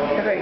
Okay.